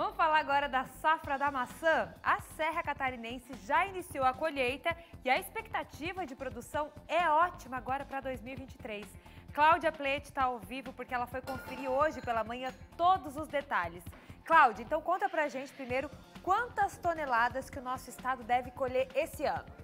Vamos falar agora da safra da maçã. A Serra Catarinense já iniciou a colheita e a expectativa de produção é ótima agora para 2023. Cláudia Plete está ao vivo porque ela foi conferir hoje pela manhã todos os detalhes. Cláudia, então conta pra gente primeiro quantas toneladas que o nosso estado deve colher esse ano.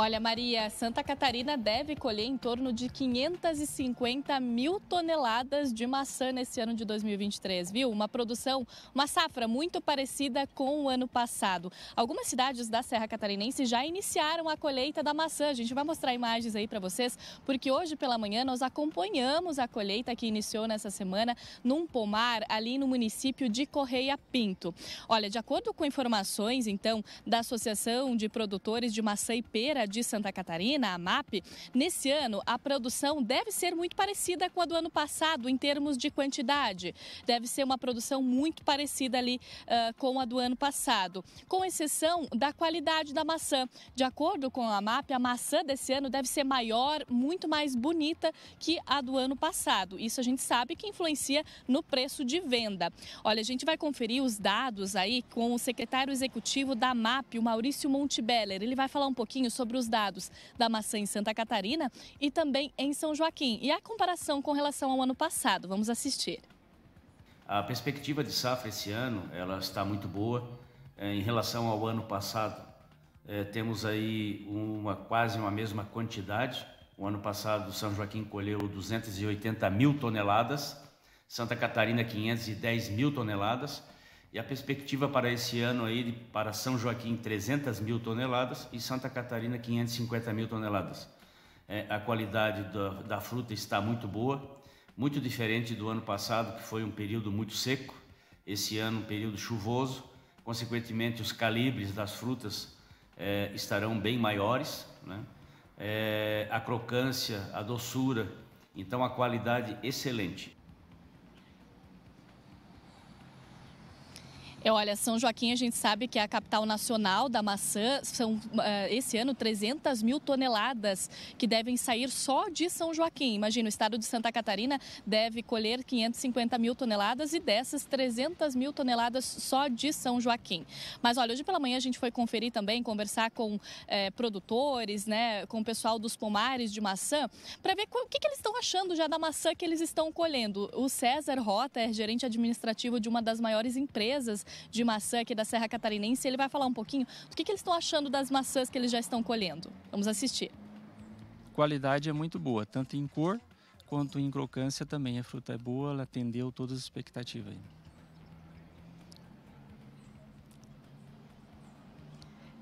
Olha, Maria, Santa Catarina deve colher em torno de 550 mil toneladas de maçã nesse ano de 2023, viu? Uma produção, uma safra muito parecida com o ano passado. Algumas cidades da Serra Catarinense já iniciaram a colheita da maçã. A gente vai mostrar imagens aí para vocês, porque hoje pela manhã nós acompanhamos a colheita que iniciou nessa semana num pomar ali no município de Correia Pinto. Olha, de acordo com informações, então, da Associação de Produtores de Maçã e Pera de Santa Catarina, a MAP, nesse ano a produção deve ser muito parecida com a do ano passado em termos de quantidade. Deve ser uma produção muito parecida ali uh, com a do ano passado, com exceção da qualidade da maçã. De acordo com a MAP, a maçã desse ano deve ser maior, muito mais bonita que a do ano passado. Isso a gente sabe que influencia no preço de venda. Olha, a gente vai conferir os dados aí com o secretário executivo da MAP, o Maurício Montebeller. Ele vai falar um pouquinho sobre os dados da maçã em Santa Catarina e também em São Joaquim. E a comparação com relação ao ano passado, vamos assistir. A perspectiva de safra esse ano, ela está muito boa. É, em relação ao ano passado, é, temos aí uma quase uma mesma quantidade. O ano passado, São Joaquim colheu 280 mil toneladas, Santa Catarina 510 mil toneladas e a perspectiva para esse ano aí, para São Joaquim, 300 mil toneladas e Santa Catarina, 550 mil toneladas. É, a qualidade da, da, fruta está muito boa, muito diferente do ano passado, que foi um período muito seco. Esse ano, um período chuvoso. Consequentemente, os calibres das frutas é, estarão bem maiores. Né? É, a crocância, a doçura, então a qualidade excelente. É, olha, São Joaquim a gente sabe que é a capital nacional da maçã. São uh, esse ano 300 mil toneladas que devem sair só de São Joaquim. Imagina, o estado de Santa Catarina deve colher 550 mil toneladas e dessas 300 mil toneladas só de São Joaquim. Mas olha, hoje pela manhã a gente foi conferir também, conversar com eh, produtores, né, com o pessoal dos pomares de maçã, para ver o que, que eles estão achando já da maçã que eles estão colhendo. O César Rota é gerente administrativo de uma das maiores empresas de maçã aqui da Serra Catarinense. Ele vai falar um pouquinho do que, que eles estão achando das maçãs que eles já estão colhendo. Vamos assistir. Qualidade é muito boa, tanto em cor quanto em crocância também. A fruta é boa, ela atendeu todas as expectativas.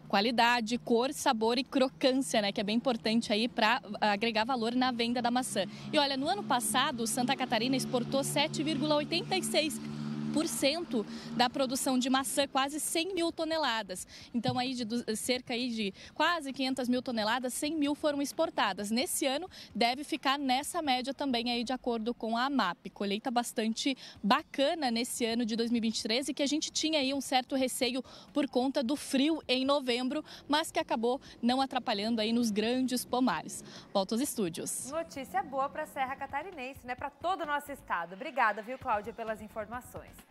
Qualidade, cor, sabor e crocância, né, que é bem importante aí para agregar valor na venda da maçã. E olha, no ano passado, Santa Catarina exportou 7,86 10% da produção de maçã, quase 100 mil toneladas. Então, aí de cerca aí de quase 500 mil toneladas, 100 mil foram exportadas. Nesse ano, deve ficar nessa média também aí de acordo com a AMAP. Colheita bastante bacana nesse ano de 2023 e que a gente tinha aí um certo receio por conta do frio em novembro, mas que acabou não atrapalhando aí nos grandes pomares. Volto aos estúdios. Notícia boa para a Serra Catarinense, né? Para todo o nosso estado. Obrigada, viu, Cláudia, pelas informações.